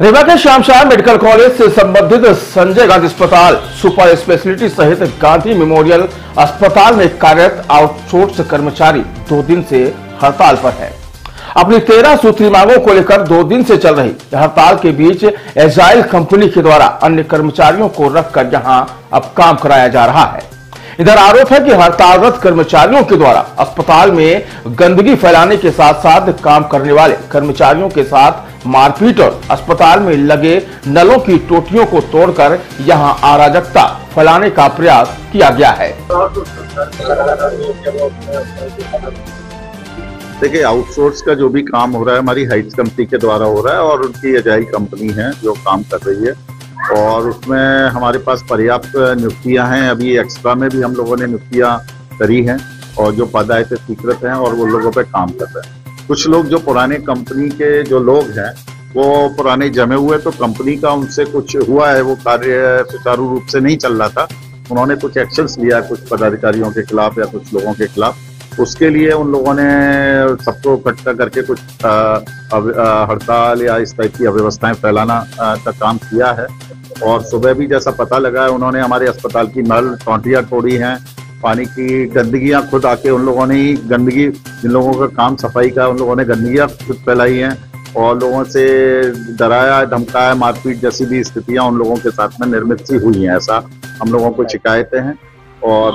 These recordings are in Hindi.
रीवा के श्यामशाह मेडिकल कॉलेज से संबंधित संजय गांधी अस्पताल, सुपर स्पेशलिटी सहित गांधी मेमोरियल अस्पताल में कार्यरत आउटसोर्स कर्मचारी दो दिन से हड़ताल पर है। अपनी तेरह सूत्री मांगों को लेकर दो दिन से चल रही हड़ताल के बीच एजाइल कंपनी के द्वारा अन्य कर्मचारियों को रखकर यहाँ अब काम कराया जा रहा है। इधर आरोप है कि हड़तालरत कर्मचारियों के द्वारा अस्पताल में गंदगी फैलाने के साथ साथ काम करने वाले कर्मचारियों के साथ मारपीट और अस्पताल में लगे नलों की टोटियों को तोड़कर यहाँ अराजकता फैलाने का प्रयास किया गया है। देखिए आउटसोर्स का जो भी काम हो रहा है, हमारी हाइट्स कंपनी के द्वारा हो रहा है और उनकी अजाई कंपनी है जो काम कर रही है। और उसमें हमारे पास पर्याप्त नियुक्तियाँ हैं। अभी एक्स्ट्रा में भी हम लोगों ने नियुक्तियाँ करी हैं और जो पद आए थे स्वीकृत हैं और वो लोगों पे काम कर रहे हैं। कुछ लोग जो पुराने कंपनी के जो लोग हैं, वो पुराने जमे हुए तो कंपनी का उनसे कुछ हुआ है, वो कार्य सुचारू रूप से नहीं चल रहा था। उन्होंने कुछ एक्शंस लिया कुछ पदाधिकारियों के खिलाफ या कुछ लोगों के खिलाफ। उसके लिए उन लोगों ने सबको इकट्ठा करके कुछ हड़ताल या इस टाइप की अव्यवस्थाएँ फैलाना का काम किया है। और सुबह भी जैसा पता लगा है, उन्होंने हमारे अस्पताल की नल टोंटियाँ तोड़ी हैं पानी की गंदगियाँ खुद आके उन लोगों ने ही गंदगी, जिन लोगों का काम सफ़ाई का, उन लोगों ने गंदगियाँ खुद फैलाई हैं और लोगों से डराया, धमकाया, मारपीट जैसी भी स्थितियाँ उन लोगों के साथ में निर्मित सी हुई हैं, ऐसा हम लोगों को शिकायतें हैं। और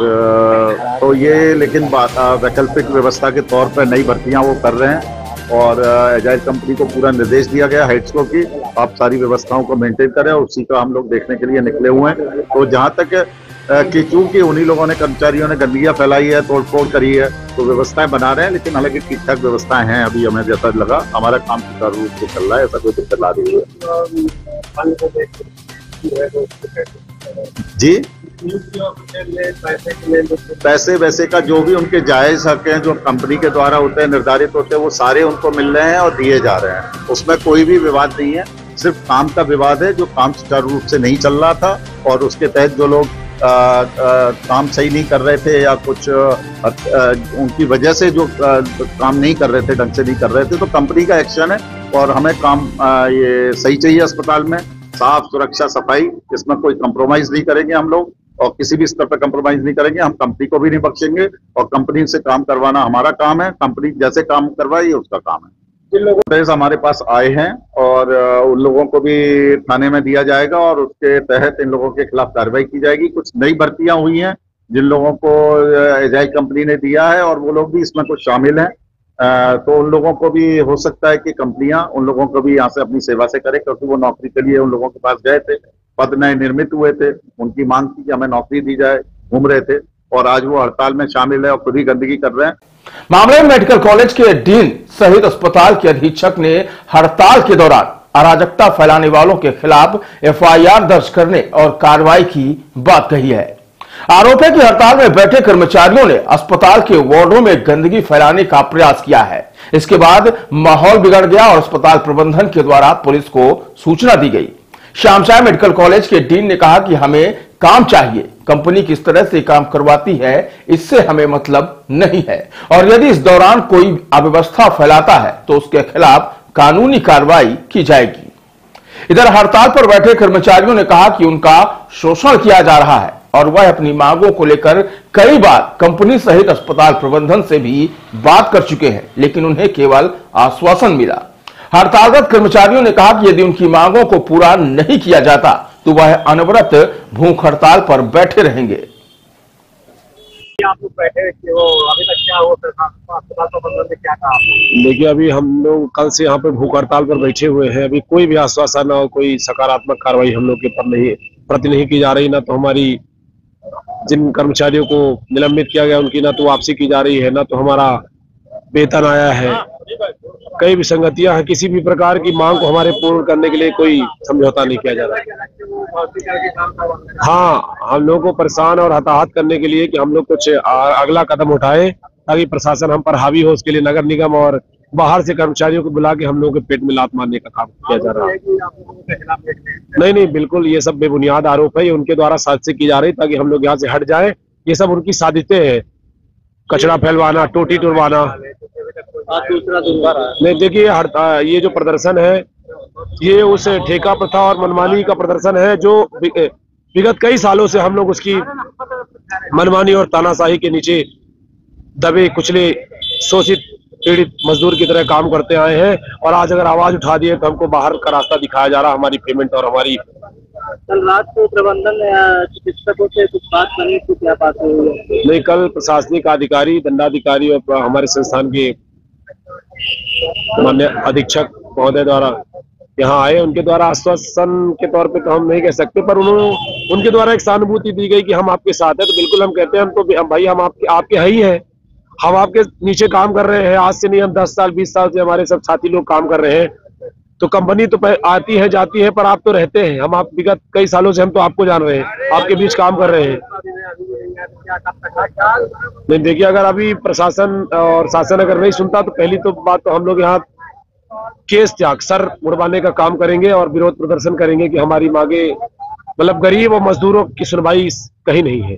तो ये लेकिन वैकल्पिक व्यवस्था के तौर पर नई भर्तियाँ वो कर रहे हैं और एजाइल कंपनी को पूरा निर्देश दिया गया हाइट्स को कि आप सारी व्यवस्थाओं को मेंटेन करें और उसी का हम लोग देखने के लिए निकले हुए हैं। तो जहाँ तक कि चूँकि उन्हीं लोगों ने, कर्मचारियों ने गंदगियाँ फैलाई है, तोड़फोड़ करी है तो व्यवस्थाएँ बना रहे हैं, लेकिन हालाँकि ठीक ठाक व्यवस्थाएँ हैं, अभी हमें जैसा लगा, हमारा काम सुचारू रूप से चल रहा है, ऐसा कोई दिक्कत आ रही है। जी? पैसे वैसे का जो भी उनके जायज़ हक हैं, जो कंपनी के द्वारा होते हैं, निर्धारित होते हैं, वो सारे उनको मिल रहे हैं और दिए जा रहे हैं। उसमें कोई भी विवाद नहीं है, सिर्फ़ काम का विवाद है, जो काम सुचारू रूप से नहीं चल रहा था और उसके तहत जो लोग काम सही नहीं कर रहे थे या कुछ आ, उनकी वजह से जो काम नहीं कर रहे थे ढंग से नहीं कर रहे थे तो कंपनी का एक्शन है और हमें काम ये सही चाहिए अस्पताल में। साफ़ सुरक्षा सफ़ाई इसमें कोई कंप्रोमाइज नहीं करेंगे हम लोग और किसी भी स्तर पर कंप्रोमाइज नहीं करेंगे। हम कंपनी को भी नहीं बख्शेंगे और कंपनी से काम करवाना हमारा काम है। कंपनी जैसे काम करवाए उसका काम है। जिन लोगों हमारे पास आए हैं और उन लोगों को भी थाने में दिया जाएगा और उसके तहत इन लोगों के खिलाफ कार्रवाई की जाएगी। कुछ नई भर्तियाँ हुई हैं, जिन लोगों को एजाई कंपनी ने दिया है और वो लोग भी इसमें कुछ शामिल हैं। तो उन लोगों को भी हो सकता है कि कंपनियाँ उन लोगों को भी यहाँ से अपनी सेवा से करें, क्योंकि वो नौकरी के लिए उन लोगों के पास गए थे, पद नए निर्मित हुए थे। उनकी मांग थी कि हमें नौकरी दी जाए, घूम रहे थे। और आज वो हड़ताल में शामिल है और खुद ही गंदगी कर रहे हैं। मामले में मेडिकल कॉलेज के डीन सहित अस्पताल के अधीक्षक ने हड़ताल के दौरान अराजकता फैलाने वालों के खिलाफ एफआईआर दर्ज करने और कार्रवाई की बात कही है। आरोप है कि हड़ताल में बैठे कर्मचारियों ने अस्पताल के वार्डों में गंदगी फैलाने का प्रयास किया है। इसके बाद माहौल बिगड़ गया और अस्पताल प्रबंधन के द्वारा पुलिस को सूचना दी गई। श्यामशाह मेडिकल कॉलेज के डीन ने कहा कि हमें काम चाहिए। कंपनी किस तरह से काम करवाती है, इससे हमें मतलब नहीं है। और यदि इस दौरान कोई अव्यवस्था फैलाता है तो उसके खिलाफ कानूनी कार्रवाई की जाएगी। इधर हड़ताल पर बैठे कर्मचारियों ने कहा कि उनका शोषण किया जा रहा है और वह अपनी मांगों को लेकर कई बार कंपनी सहित अस्पताल प्रबंधन से भी बात कर चुके हैं, लेकिन उन्हें केवल आश्वासन मिला। हड़तालरत कर्मचारियों ने कहा कि यदि उनकी मांगों को पूरा नहीं किया जाता तो वह अनवरत भूख हड़ताल पर बैठे रहेंगे। देखिए, अभी हम लोग कल से यहाँ पे भूख हड़ताल पर बैठे हुए हैं। अभी कोई भी आश्वासन और कोई सकारात्मक कार्रवाई हम लोग के पर नहीं, प्रति नहीं की जा रही। ना तो हमारी जिन कर्मचारियों को निलंबित किया गया, उनकी ना तो वापसी की जा रही है, ना तो हमारा वेतन आया है। कई विसंगतियाँ हैं, किसी भी प्रकार की मांग को हमारे पूर्ण करने के लिए कोई समझौता नहीं किया जा रहा। हाँ हम लोग को परेशान और हताहत करने के लिए कि हम लोग कुछ अगला कदम उठाए, ताकि प्रशासन हम पर हावी हो उसके लिए नगर निगम और बाहर से कर्मचारियों को बुला के हम लोगों के पेट में लात मारने का काम किया जा रहा। है नहीं नहीं, बिल्कुल ये सब बेबुनियाद आरोप है, ये उनके द्वारा साजिश की जा रही, ताकि हम लोग यहाँ से हट जाए। ये सब उनकी साजिशें हैं। कचरा फैलवाना, टोटी टुरवाना नहीं देखिए ये जो प्रदर्शन है ये उस ठेका प्रथा और मनमानी का प्रदर्शन है जो विगत कई सालों से हम लोग उसकी मनमानी और तानाशाही के नीचे दबे कुचले शोषित पीड़ित मजदूर की तरह काम करते आए हैं और आज अगर आवाज़ उठा दिए तो हमको बाहर का रास्ता दिखाया जा रहा हमारी पेमेंट और हमारी कल रात को प्रबंधन चिकित्सकों से कुछ बात करनी थी क्या बात हुई है? नहीं कल प्रशासनिक अधिकारी दंडाधिकारी और हमारे संस्थान के मान्य अधीक्षक महोदय द्वारा यहाँ आए, उनके द्वारा आश्वासन के तौर पे तो हम नहीं कह सकते, पर उन्होंने, उनके द्वारा एक सहानुभूति दी गई कि हम आपके साथ हैं तो बिल्कुल हम कहते हैं, हम तो हम भाई, हम आपके आपके है ही हैं। हम आपके नीचे काम कर रहे हैं, आज से नहीं, हम दस साल, बीस साल से हमारे सब साथी लोग काम कर रहे हैं। तो कंपनी तो आती है, जाती है, पर आप तो रहते हैं। हम आप विगत कई सालों से हम तो आपको जान रहे हैं। आपके बीच काम कर रहे हैं। नहीं, देखिए, अगर अभी प्रशासन और शासन अगर नहीं सुनता तो पहली तो बात तो हम लोग यहाँ केस त्याग, सर उड़वाने का काम करेंगे और विरोध प्रदर्शन करेंगे कि हमारी मांगे मतलब गरीब और मजदूरों की सुनवाई कहीं नहीं है।